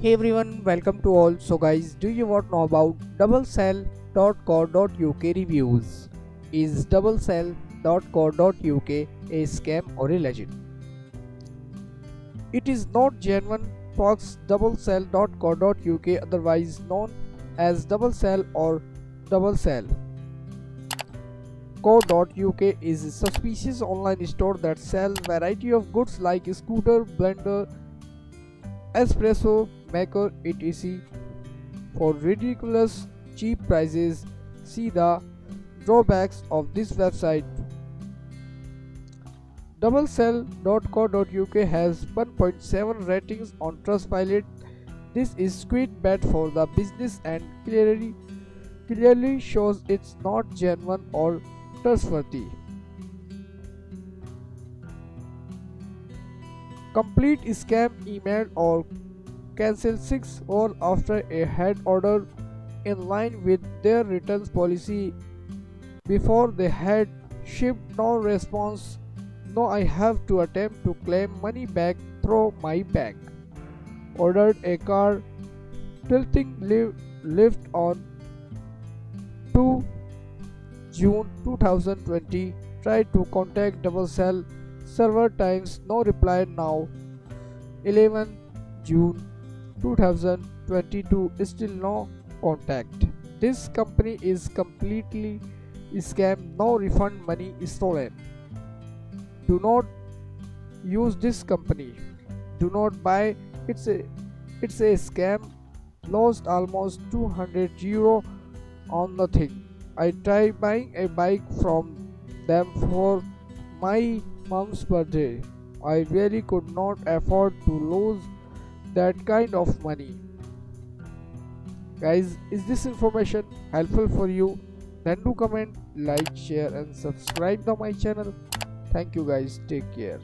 Hey everyone, welcome to all. So guys, do you want to know about Doublesell.co.uk reviews? Is Doublesell.co.uk a scam or a legend? It is not genuine Fox Doublesell.co.uk otherwise known as doublesell or doublesell. Co.uk is a suspicious online store that sells variety of goods like scooter, blender, espresso maker etc for ridiculous cheap prices. See the drawbacks of this website. Doublesell.co.uk has 1.7 ratings on trustpilot. This is quite bad for the business and clearly clearly shows it's not genuine or trustworthy. Complete scam email or cancel 6 hours after a head order in line with their returns policy. Before they had shipped no response. No i have to attempt to claim money back through my bank. Ordered a car. Tilting lift on 2 June 2020 tried to contact Doublesell several times. No reply now. 11 June 2022 is still no contact. This company is completely scam no refund money stolen. Do not use this company. Do not buy. It's a it's a scam. Lost almost 200 euro on nothing i tried buying a bike from them for my mom's birthday. I really could not afford to lose that kind of money. Guys, is this information helpful for you? Then do comment, like, share and subscribe to my channel. Thank you guys. Take care.